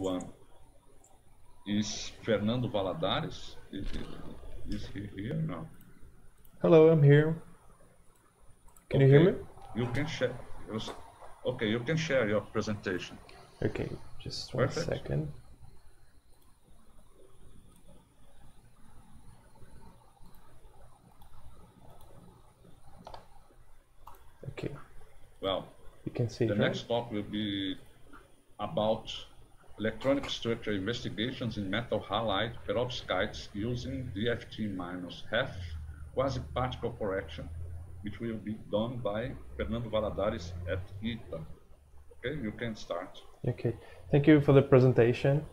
one. Is Fernando Valadares? Is, is he here? No. Hello, I'm here. Can you hear me? You can share. Okay, you can share your presentation. Okay, just one Perfect. second. Okay, Well, you can see the here. next talk will be about electronic structure investigations in metal halide perovskites using DFT minus half quasi-particle correction, which will be done by Fernando Valadares at ITA. Okay, you can start. Okay, thank you for the presentation.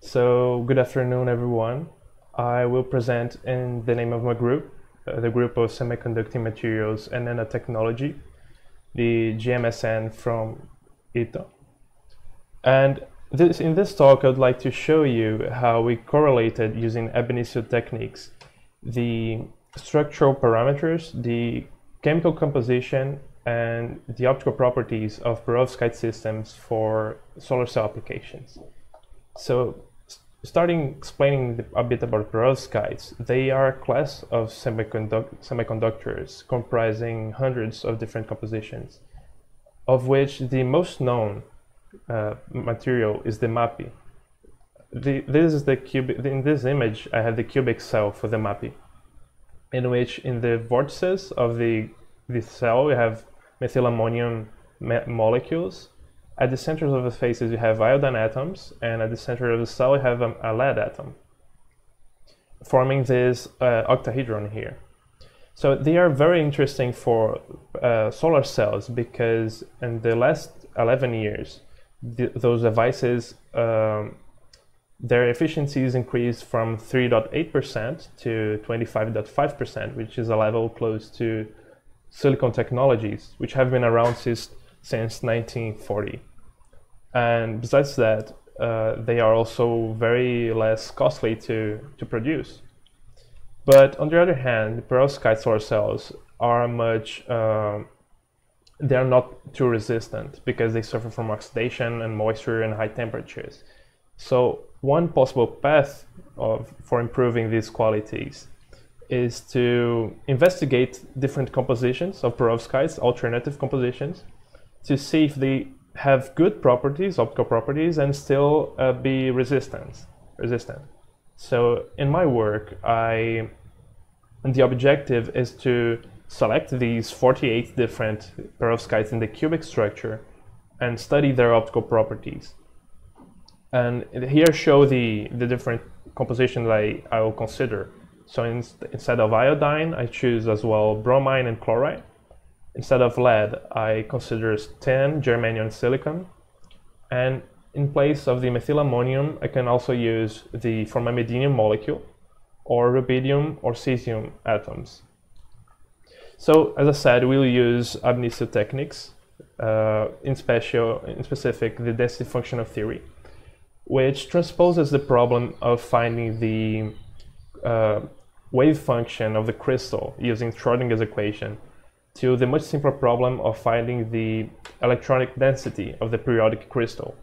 So, good afternoon, everyone. I will present in the name of my group, uh, the group of semiconducting materials and nanotechnology, the GMSN from ITA. And this, in this talk, I'd like to show you how we correlated using ab initio techniques the structural parameters, the chemical composition, and the optical properties of perovskite systems for solar cell applications. So, starting explaining the- a bit about perovskites, they are a class of semiconduc- semiconductors comprising hundreds of different compositions, of which the most known uh, material is the MAPI. The, this is the cubic. In this image, I have the cubic cell for the MAPI, in which in the vortices of the the cell we have methylammonium me- molecules. At the centers of the faces you have iodine atoms, and at the center of the cell you have a, a lead atom, forming this uh, octahedron here. So they are very interesting for uh, solar cells because in the last 11 years, th- those devices, um, their efficiencies increased from 3.8% to 25.5%, which is a level close to silicon technologies, which have been around since, since 1940. And besides that, uh, they are also very less costly to, to produce. But on the other hand, perovskite solar cells are much, um they are not too resistant because they suffer from oxidation and moisture and high temperatures. So one possible path of, for improving these qualities is to investigate different compositions of perovskites, alternative compositions, to see if they have good properties, optical properties, and still uh, be resistant. Resistant. So in my work, I and the objective is to select these 48 different perovskites in the cubic structure and study their optical properties. And here show the, the different compositions I, I will consider. So in, instead of iodine, I choose as well bromine and chloride. Instead of lead, I consider tin, germanium, and silicon. And in place of the methylammonium, I can also use the formamidinium molecule or rubidium or cesium atoms. So, as I said, we'll use initio techniques, uh, in, special, in specific the density functional theory, which transposes the problem of finding the uh, wave function of the crystal using Schrodinger's equation to the much simpler problem of finding the electronic density of the periodic crystal.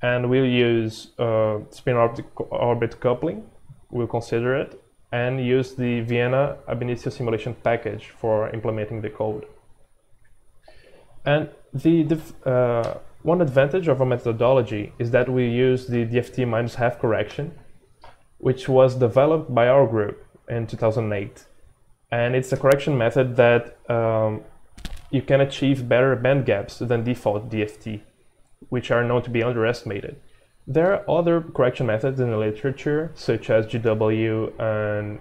And we'll use uh, spin orbit, orbit coupling, we'll consider it, and use the Vienna ab initio simulation package for implementing the code. And the, uh, one advantage of our methodology is that we use the DFT minus half correction, which was developed by our group in 2008. And it's a correction method that um, you can achieve better band gaps than default DFT, which are known to be underestimated. There are other correction methods in the literature, such as GW and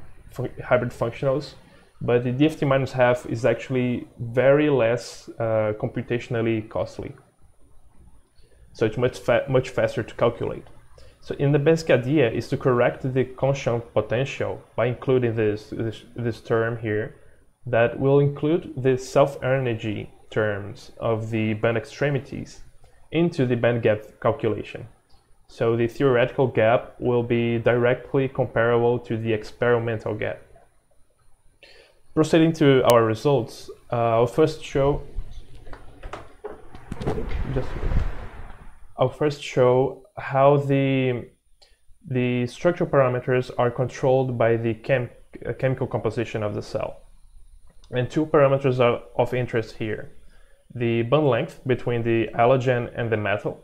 hybrid functionals, but the DFT minus half is actually very less uh, computationally costly. So it's much, fa- much faster to calculate. So in the basic idea is to correct the constant potential by including this, this, this term here that will include the self-energy terms of the band extremities into the band gap calculation. So the theoretical gap will be directly comparable to the experimental gap. Proceeding to our results, uh, I'll first show just I'll first show how the the structural parameters are controlled by the chem uh, chemical composition of the cell. And two parameters are of interest here. The bond length between the halogen and the metal,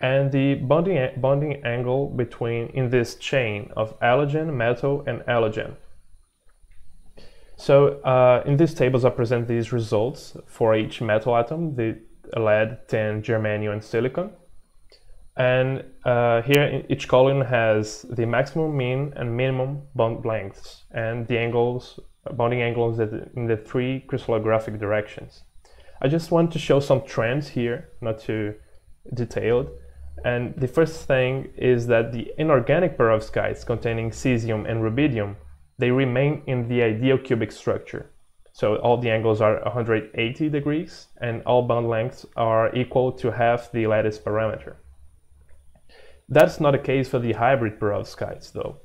and the bonding, bonding angle between in this chain of halogen, metal, and halogen. So uh, in these tables, I present these results for each metal atom, the lead, tin, germanium, and silicon. And uh, here, each column has the maximum, mean, and minimum bond lengths, and the angles, bonding angles in the three crystallographic directions. I just want to show some trends here, not too detailed. And the first thing is that the inorganic perovskites containing cesium and rubidium they remain in the ideal cubic structure. So all the angles are 180 degrees and all bond lengths are equal to half the lattice parameter. That's not the case for the hybrid perovskites though,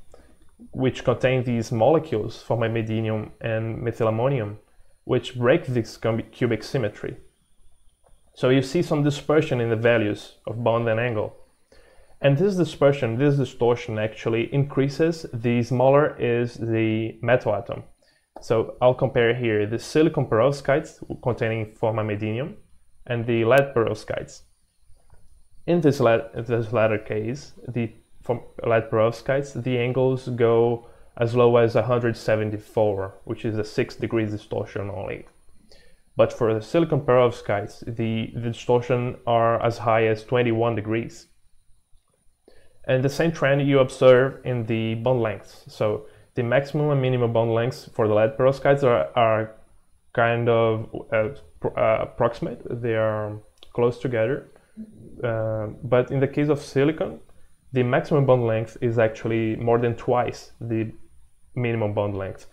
which contain these molecules formamidinium and methylammonium, which break this cubic symmetry. So you see some dispersion in the values of bond and angle. And this dispersion, this distortion actually increases the smaller is the metal atom. So I'll compare here the silicon perovskites containing formamidinium and the lead perovskites. In this, this latter case, the lead perovskites, the angles go as low as 174, which is a 6 degrees distortion only. But for the silicon perovskites, the, the distortion are as high as 21 degrees. And the same trend you observe in the bond lengths. So the maximum and minimum bond lengths for the lead perovskites are, are kind of uh, uh, approximate. They are close together. Uh, but in the case of silicon, the maximum bond length is actually more than twice the minimum bond length.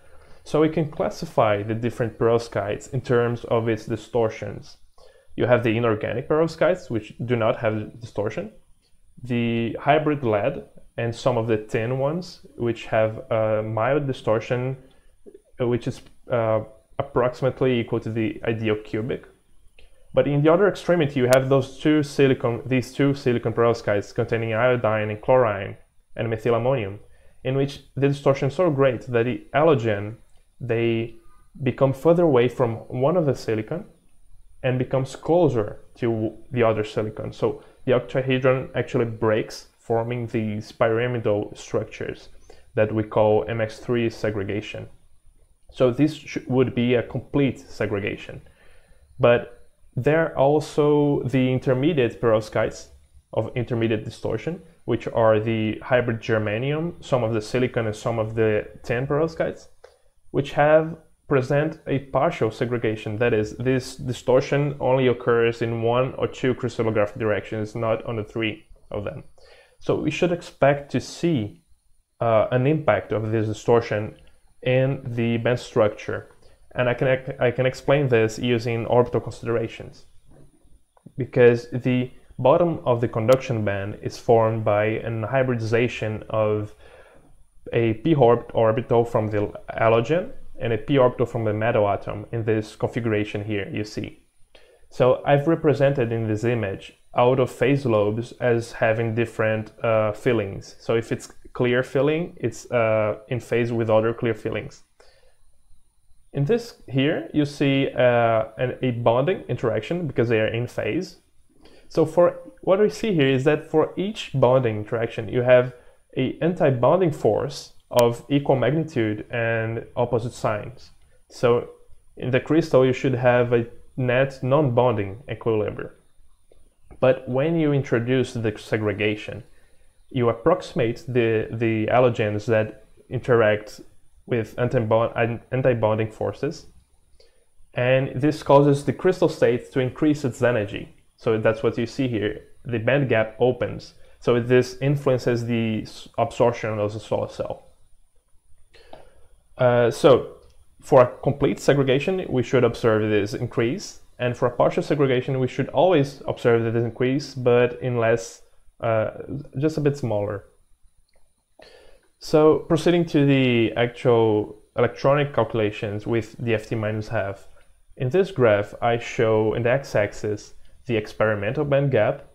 So we can classify the different perovskites in terms of its distortions. You have the inorganic perovskites, which do not have distortion the hybrid lead and some of the tin ones, which have a mild distortion, which is uh, approximately equal to the ideal cubic. But in the other extremity, you have those two silicon, these two silicon perovskites containing iodine and chlorine and methylammonium, in which the distortion is so great that the halogen, they become further away from one of the silicon and becomes closer to the other silicon. So the octahedron actually breaks, forming these pyramidal structures that we call MX3 segregation. So this would be a complete segregation. But there are also the intermediate perovskites of intermediate distortion, which are the hybrid germanium, some of the silicon and some of the tin perovskites, which have present a partial segregation. That is, this distortion only occurs in one or two crystallographic directions, not on the three of them. So we should expect to see uh, an impact of this distortion in the band structure. And I can, I can explain this using orbital considerations. Because the bottom of the conduction band is formed by an hybridization of a p orbital from the halogen and a p orbital from the metal atom in this configuration here you see. So I've represented in this image out of phase lobes as having different uh, fillings. So if it's clear filling, it's uh, in phase with other clear fillings. In this here, you see uh, an, a bonding interaction because they are in phase. So for what we see here is that for each bonding interaction, you have a anti-bonding force of equal magnitude and opposite signs. So in the crystal, you should have a net non-bonding equilibrium. But when you introduce the segregation, you approximate the, the halogens that interact with anti-bonding forces. And this causes the crystal state to increase its energy. So that's what you see here. The band gap opens. So this influences the absorption of the solar cell. Uh, so for a complete segregation, we should observe this increase. And for a partial segregation, we should always observe this increase, but in less, uh, just a bit smaller. So proceeding to the actual electronic calculations with DFT minus half. In this graph, I show in the x-axis the experimental band gap,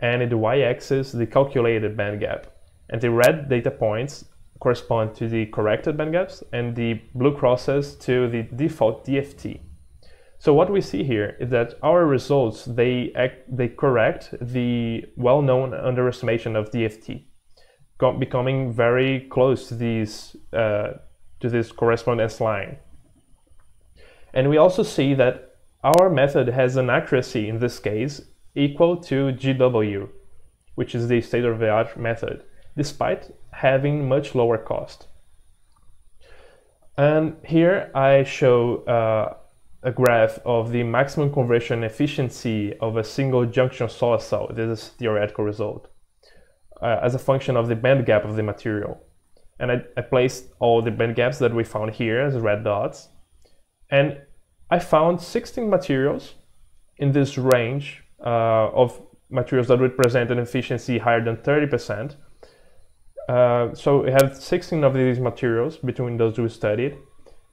and in the y-axis the calculated band gap. And the red data points correspond to the corrected band gaps and the blue crosses to the default DFT. So what we see here is that our results, they, act, they correct the well-known underestimation of DFT, becoming very close to, these, uh, to this correspondence line. And we also see that our method has an accuracy in this case equal to GW, which is the state-of-the-art method, despite having much lower cost. And here I show uh, a graph of the maximum conversion efficiency of a single junction solar cell. This is a theoretical result uh, as a function of the band gap of the material. And I, I placed all the band gaps that we found here as red dots. And I found 16 materials in this range of materials that represent an efficiency higher than 30%. Uh, so we have 16 of these materials between those we studied,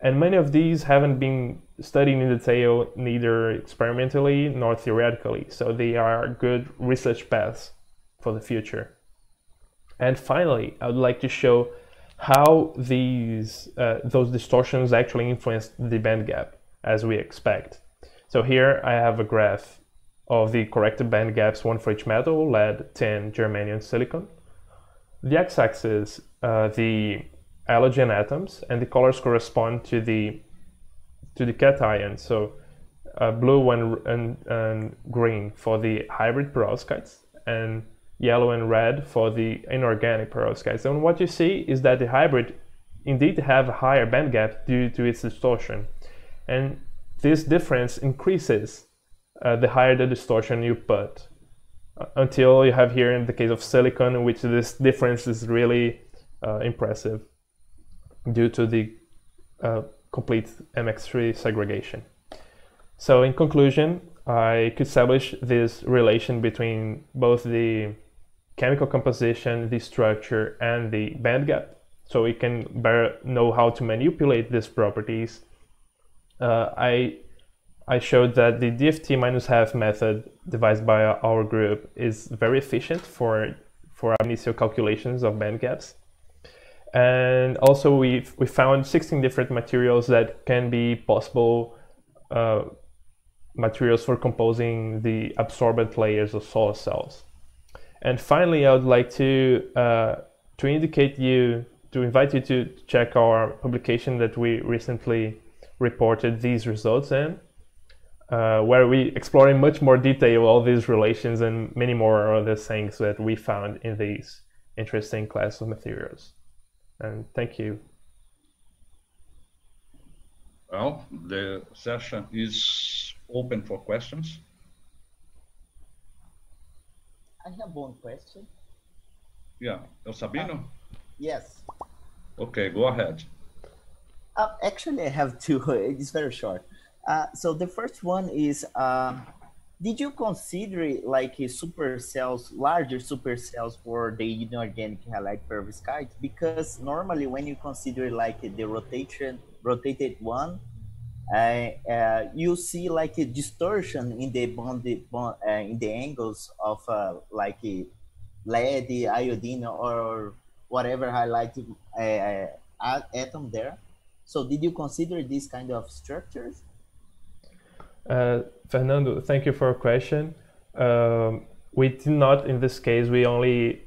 and many of these haven't been studied in detail neither experimentally nor theoretically, so they are good research paths for the future. And finally, I would like to show how these uh, those distortions actually influence the band gap as we expect. So here I have a graph of the corrected band gaps, one for each metal, lead, tin, germanium, silicon. The x-axis, uh, the halogen atoms, and the colors correspond to the to the cation. So uh, blue and, and, and green for the hybrid perovskites, and yellow and red for the inorganic perovskites. And what you see is that the hybrid indeed have a higher band gap due to its distortion. And this difference increases uh, the higher the distortion you put uh, until you have here in the case of silicon which this difference is really uh, impressive due to the uh, complete MX3 segregation. So in conclusion, I could establish this relation between both the chemical composition, the structure, and the band gap. So we can better know how to manipulate these properties. Uh, I I showed that the DFT minus half method devised by our group is very efficient for, for our initial calculations of band gaps. And also we we found 16 different materials that can be possible uh, materials for composing the absorbent layers of solar cells. And finally, I would like to, uh, to indicate you, to invite you to check our publication that we recently reported these results in uh, where we explore in much more detail all these relations and many more other things that we found in these interesting class of materials. And thank you. Well, the session is open for questions. I have one question. Yeah, El Sabino? Uh, yes. Okay, go ahead. Uh, actually, I have two. It's very short. Uh, so the first one is, uh, did you consider like supercells, larger supercells for the inorganic halide perovskite? Because normally when you consider like the rotation, rotated one, uh, you see like a distortion in the bonded bond, uh, in the angles of uh, like a lead, iodine, or whatever uh, atom there. So did you consider these kind of structures? Uh, Fernando, thank you for your question. Um, we did not, in this case, we only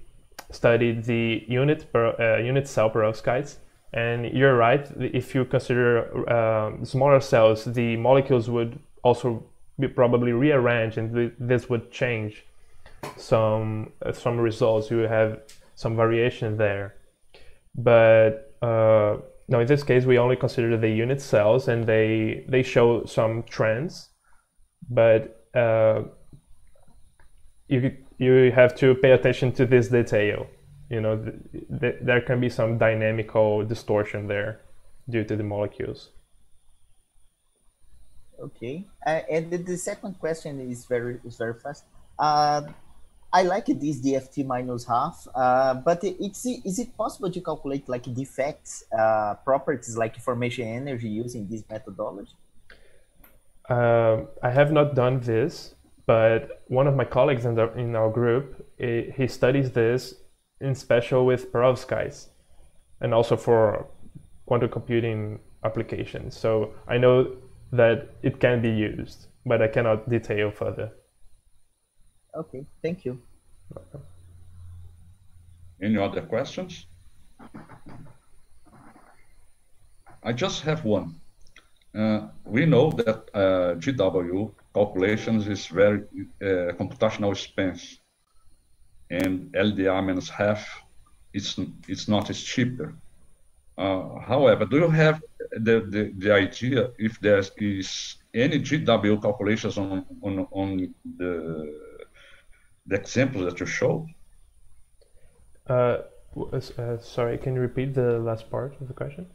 studied the unit per, uh, unit cell perovskites. And you're right, if you consider uh, smaller cells, the molecules would also be probably rearranged and th this would change some, uh, some results. You have some variation there. But uh, no, in this case, we only consider the unit cells and they, they show some trends but uh, you you have to pay attention to this detail. You know, th th there can be some dynamical distortion there due to the molecules. Okay, uh, and the, the, second question is very is very fast. Uh, I like this DFT minus half, uh, but it's is it possible to calculate like defects uh, properties like information energy using this methodology? Uh, I have not done this, But one of my colleagues in, the, in our group, he, he studies this in special with perovskites and also for quantum computing applications. So I know that it can be used, but I cannot detail further. Okay, thank you. Any other questions? I just have one. Uh, we know that uh, GW calculations is very uh, computational expense, and LDA minus half, it's it's not as cheaper. Uh, however, do you have the, the, the idea if there is any GW calculations on on, on the the examples that you showed? Uh, sorry, can you repeat the last part of the question?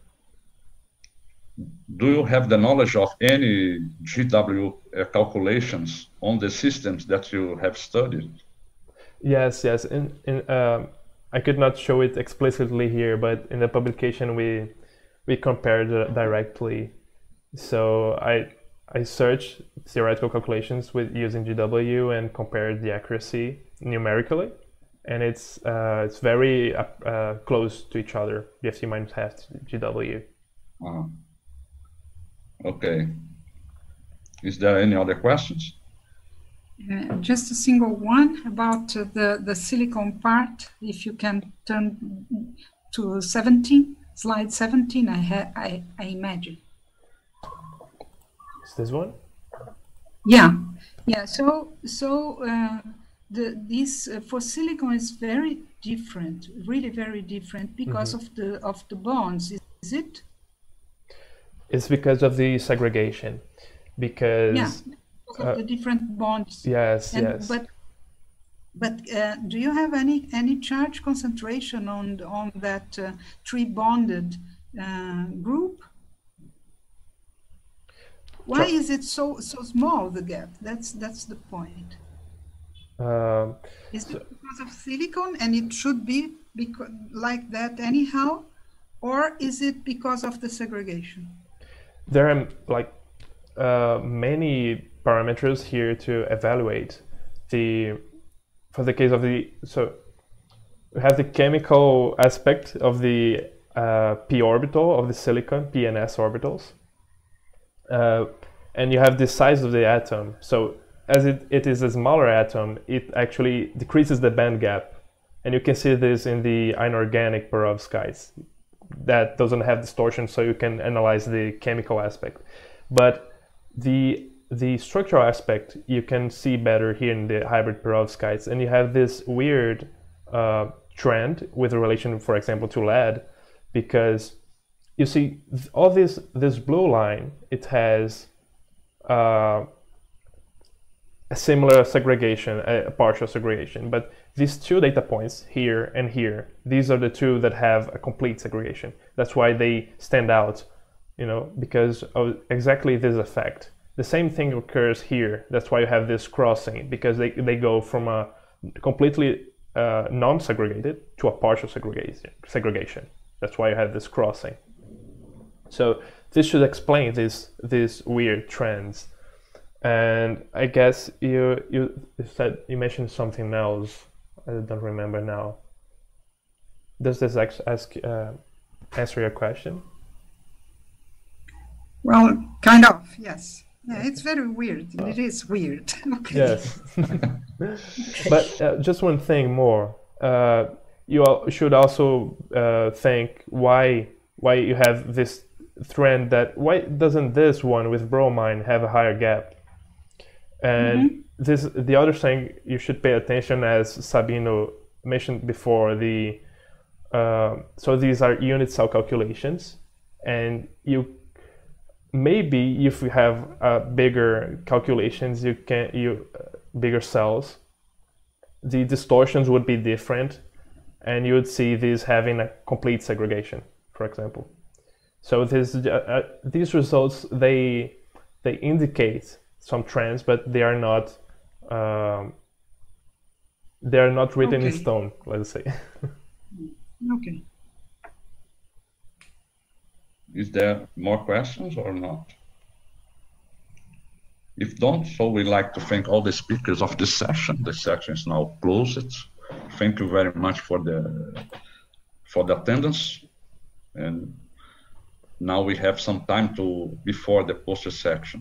Do you have the knowledge of any GW uh, calculations on the systems that you have studied? Yes, yes. In, in, um, I could not show it explicitly here, but in the publication we we compared directly. So I I searched theoretical calculations with using GW and compared the accuracy numerically, and it's uh, it's very uh, uh close to each other. DFT minus half GW. Uh-huh. Okay. Is there any other questions? Uh, just a single one about uh, the, the silicon part. If you can turn to 17, slide 17, I, ha- I, I imagine. Is this one? Yeah, yeah. So, so uh, the this uh, for silicon is very different, really very different because mm-hmm. of the of the bonds. Is, is it? It's because of the segregation. Because yeah, because uh, the different bonds. Yes, and, yes. But but uh, do you have any any charge concentration on on that uh, tree bonded uh, group? Why is it so so small the gap? That's that's the point. Um, is it because of silicon and it should be because like that anyhow, or is it because of the segregation? There are like uh, many parameters here to evaluate the for the case of the so we have the chemical aspect of the uh, p orbital of the silicon p and s orbitals. Uh, and you have the size of the atom. So as it, it is a smaller atom it actually decreases the band gap. And you can see this in the inorganic perovskites that doesn't have distortion, so you can analyze the chemical aspect. But the the structural aspect you can see better here in the hybrid perovskites, and you have this weird uh, trend with relation, for example, to lead, because you see all this this blue line it has uh, a similar segregation, a partial segregation, but these two data points here and here, these are the two that have a complete segregation. That's why they stand out, you know, because of exactly this effect. The same thing occurs here. That's why you have this crossing, because they, they go from a completely uh, non-segregated to a partial segregation. segregation. That's why you have this crossing. So this should explain these these weird trends. And I guess you you said you mentioned something else I don't remember now. Does this ask uh, answer your question? Well, kind of, yes. Yeah, it's very weird. Oh. It is weird. okay. Yes. but uh, just one thing more. Uh, you should also uh, think why why you have this trend that why doesn't this one with bromine have a higher gap? And mm-hmm. this the other thing you should pay attention as Sabino mentioned before the uh, so these are unit cell calculations. And you maybe if you have uh, bigger calculations you can you uh, bigger cells the distortions would be different. And you would see these having a complete segregation for example. So this uh, uh, these results they they indicate some trends but they are not um, they are not written okay. in stone, let's say. okay. Is there more questions or not? If don't, so we'd like to thank all the speakers of this session. The session is now closed. Thank you very much for the for the attendance. And now we have some time to before the poster section.